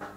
何?